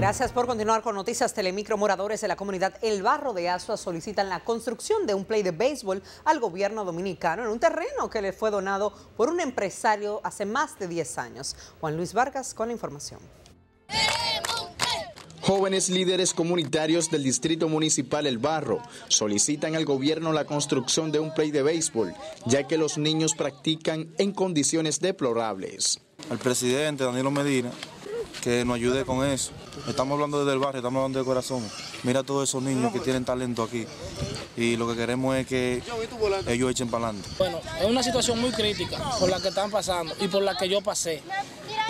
Gracias por continuar con Noticias Telemicro. Moradores de la comunidad El Barro de Asua solicitan la construcción de un play de béisbol al gobierno dominicano en un terreno que le fue donado por un empresario hace más de 10 años. Juan Luis Vargas con la información. Jóvenes líderes comunitarios del Distrito Municipal El Barro solicitan al gobierno la construcción de un play de béisbol, ya que los niños practican en condiciones deplorables. Al presidente Danilo Medina que nos ayude con eso. Estamos hablando desde el barrio, estamos hablando de corazón. Mira todos esos niños que tienen talento aquí y lo que queremos es que ellos echen para adelante. Bueno, es una situación muy crítica por la que están pasando y por la que yo pasé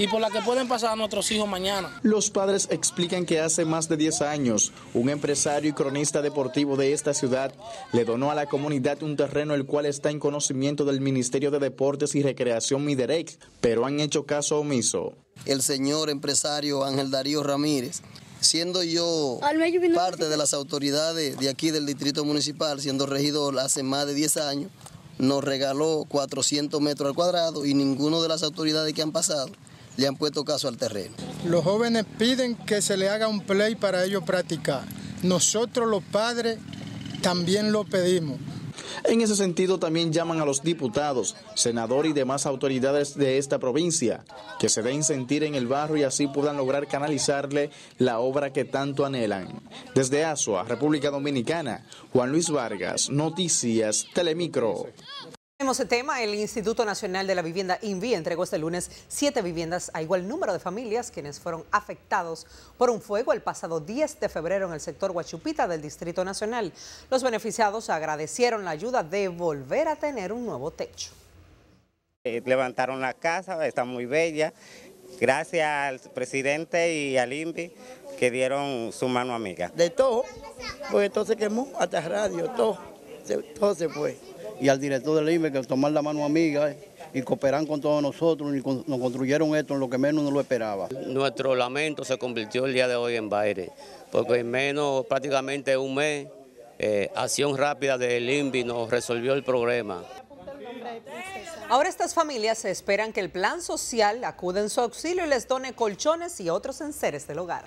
y por la que pueden pasar a nuestros hijos mañana. Los padres explican que hace más de 10 años, un empresario y cronista deportivo de esta ciudad le donó a la comunidad un terreno el cual está en conocimiento del Ministerio de Deportes y Recreación Miderex, pero han hecho caso omiso. El señor empresario Ángel Darío Ramírez siendo yo parte de las autoridades de aquí del Distrito Municipal, siendo regidor hace más de 10 años, nos regaló 400 metros al cuadrado y ninguno de las autoridades que han pasado le han puesto caso al terreno. Los jóvenes piden que se le haga un play para ellos practicar. Nosotros los padres también lo pedimos. En ese sentido, también llaman a los diputados, senadores y demás autoridades de esta provincia que se den sentir en el barrio y así puedan lograr canalizarle la obra que tanto anhelan. Desde Asua, República Dominicana, Juan Luis Vargas, Noticias, Telemicro. Tenemos el tema, el Instituto Nacional de la Vivienda INVI entregó este lunes siete viviendas a igual número de familias quienes fueron afectados por un fuego el pasado 10 de febrero en el sector Huachupita del Distrito Nacional. Los beneficiados agradecieron la ayuda de volver a tener un nuevo techo. Eh, levantaron la casa, está muy bella. Gracias al presidente y al INVI que dieron su mano amiga. De todo, porque todo se quemó, hasta radio, todo, todo se fue y al director del IME que tomar la mano amiga eh, y cooperan con todos nosotros y nos construyeron esto en lo que menos no lo esperaba. Nuestro lamento se convirtió el día de hoy en baile, porque en menos prácticamente un mes, eh, acción rápida del INVI nos resolvió el problema. Ahora estas familias esperan que el plan social acude en su auxilio y les done colchones y otros enseres del hogar.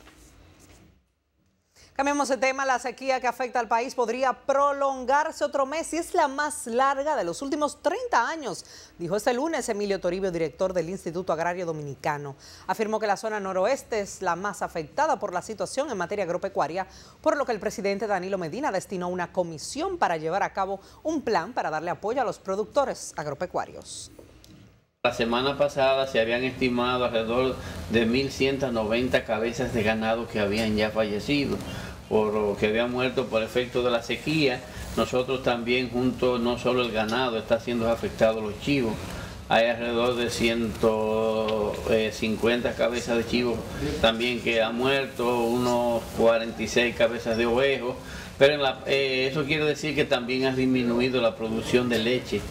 Cambiamos de tema, la sequía que afecta al país podría prolongarse otro mes y es la más larga de los últimos 30 años, dijo este lunes Emilio Toribio, director del Instituto Agrario Dominicano. Afirmó que la zona noroeste es la más afectada por la situación en materia agropecuaria, por lo que el presidente Danilo Medina destinó una comisión para llevar a cabo un plan para darle apoyo a los productores agropecuarios. La semana pasada se habían estimado alrededor de 1.190 cabezas de ganado que habían ya fallecido, por que habían muerto por efecto de la sequía. Nosotros también junto, no solo el ganado, está siendo afectado los chivos. Hay alrededor de 150 eh, cabezas de chivos también que han muerto, unos 46 cabezas de ovejos, pero eh, eso quiere decir que también ha disminuido la producción de leche.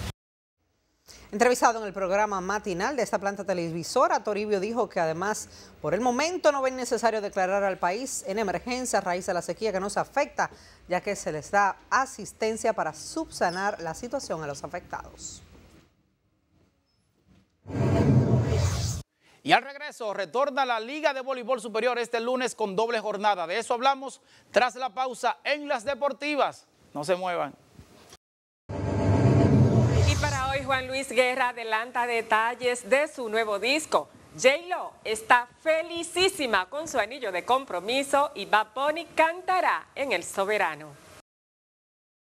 Entrevistado en el programa matinal de esta planta televisora, Toribio dijo que además por el momento no ven necesario declarar al país en emergencia a raíz de la sequía que nos afecta, ya que se les da asistencia para subsanar la situación a los afectados. Y al regreso, retorna la Liga de Voleibol Superior este lunes con doble jornada. De eso hablamos tras la pausa en las deportivas. No se muevan. Juan Luis Guerra adelanta detalles de su nuevo disco. J-Lo está felicísima con su anillo de compromiso y Bad cantará en El Soberano.